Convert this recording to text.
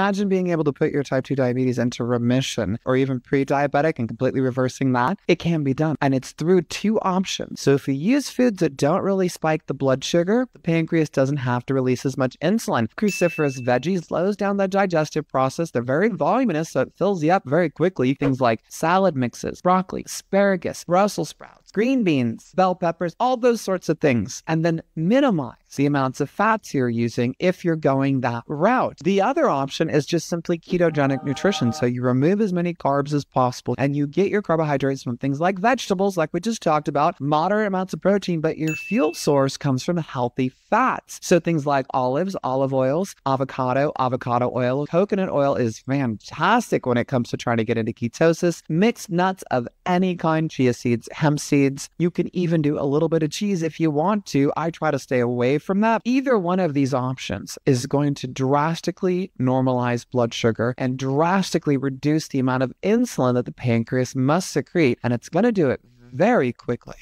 Imagine being able to put your type 2 diabetes into remission or even pre diabetic and completely reversing that. It can be done. And it's through two options. So if you use foods that don't really spike the blood sugar, the pancreas doesn't have to release as much insulin. Cruciferous veggies slows down the digestive process. They're very voluminous, so it fills you up very quickly. Things like salad mixes, broccoli, asparagus, Brussels sprouts, green beans, bell peppers, all those sorts of things. And then minimize the amounts of fats you're using if you're going that route. The other option is just simply ketogenic nutrition. So you remove as many carbs as possible and you get your carbohydrates from things like vegetables, like we just talked about, moderate amounts of protein, but your fuel source comes from healthy fats. So things like olives, olive oils, avocado, avocado oil, coconut oil is fantastic when it comes to trying to get into ketosis. Mixed nuts of any kind, chia seeds, hemp seeds. You can even do a little bit of cheese if you want to. I try to stay away from that. Either one of these options is going to drastically normalize blood sugar and drastically reduce the amount of insulin that the pancreas must secrete. And it's going to do it very quickly.